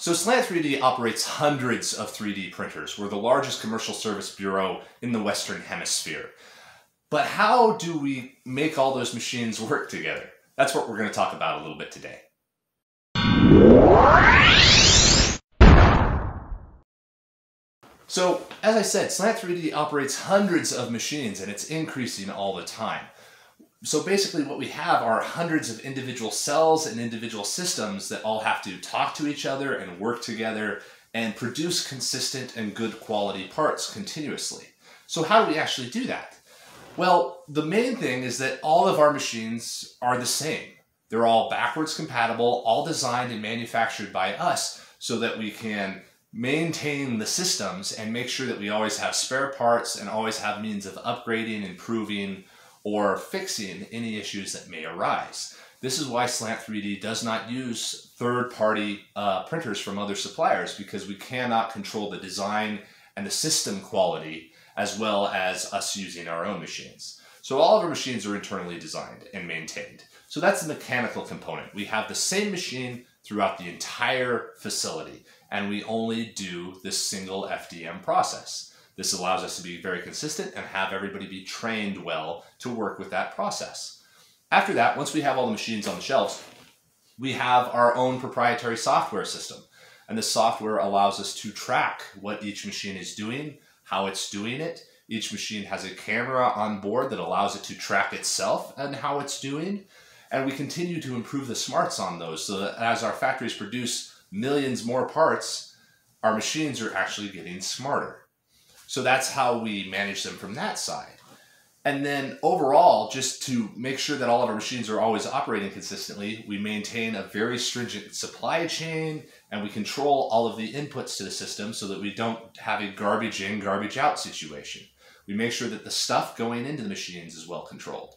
So Slant 3D operates hundreds of 3D printers. We're the largest commercial service bureau in the Western Hemisphere. But how do we make all those machines work together? That's what we're going to talk about a little bit today. So, as I said, Slant 3D operates hundreds of machines and it's increasing all the time so basically what we have are hundreds of individual cells and individual systems that all have to talk to each other and work together and produce consistent and good quality parts continuously. So how do we actually do that? Well, the main thing is that all of our machines are the same. They're all backwards compatible, all designed and manufactured by us so that we can maintain the systems and make sure that we always have spare parts and always have means of upgrading, improving, or fixing any issues that may arise. This is why Slant 3D does not use third-party uh, printers from other suppliers because we cannot control the design and the system quality as well as us using our own machines. So all of our machines are internally designed and maintained. So that's the mechanical component. We have the same machine throughout the entire facility and we only do this single FDM process. This allows us to be very consistent and have everybody be trained well to work with that process. After that, once we have all the machines on the shelves, we have our own proprietary software system. And the software allows us to track what each machine is doing, how it's doing it. Each machine has a camera on board that allows it to track itself and how it's doing. And we continue to improve the smarts on those so that as our factories produce millions more parts, our machines are actually getting smarter. So that's how we manage them from that side. And then overall, just to make sure that all of our machines are always operating consistently, we maintain a very stringent supply chain and we control all of the inputs to the system so that we don't have a garbage in, garbage out situation. We make sure that the stuff going into the machines is well controlled.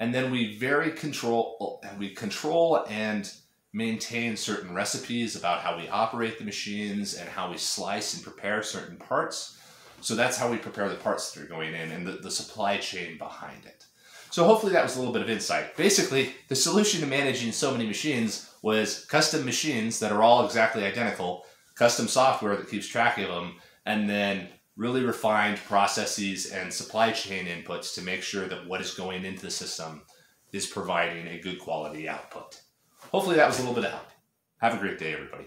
And then we very control we control and maintain certain recipes about how we operate the machines and how we slice and prepare certain parts so that's how we prepare the parts that are going in and the, the supply chain behind it. So hopefully that was a little bit of insight. Basically, the solution to managing so many machines was custom machines that are all exactly identical, custom software that keeps track of them, and then really refined processes and supply chain inputs to make sure that what is going into the system is providing a good quality output. Hopefully that was a little bit of help. Have a great day, everybody.